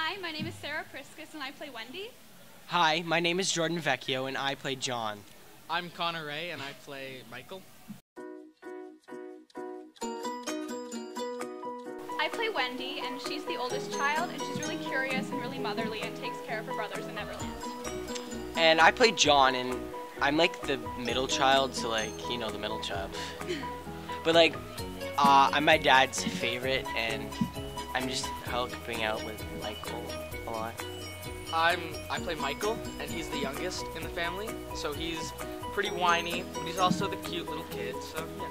Hi, my name is Sarah Priscus and I play Wendy. Hi, my name is Jordan Vecchio and I play John. I'm Connor Ray and I play Michael. I play Wendy and she's the oldest child and she's really curious and really motherly and takes care of her brothers in Neverland. And I play John and I'm like the middle child, so like, you know, the middle child. but like, uh, I'm my dad's favorite and I'm just helping out with Michael a lot. I'm I play Michael and he's the youngest in the family, so he's pretty whiny, but he's also the cute little kid. So yeah.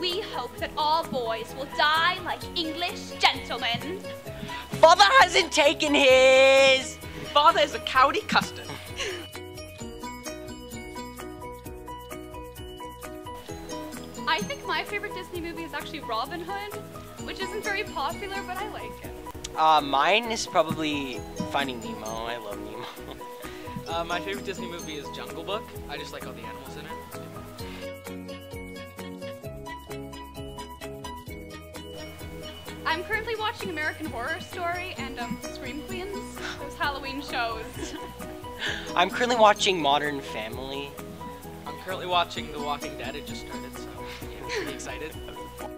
We hope that all boys will die like English gentlemen. Father hasn't taken his! Father is a cowdy custard. I think my favorite Disney movie is actually Robin Hood, which isn't very popular, but I like it. Uh, mine is probably Finding Nemo. I love Nemo. Uh, my favorite Disney movie is Jungle Book. I just like all the animals in it. I'm currently watching American Horror Story and um, Scream Queens, those Halloween shows. I'm currently watching Modern Family. I'm currently watching The Walking Dead. It just started, so yeah, pretty excited.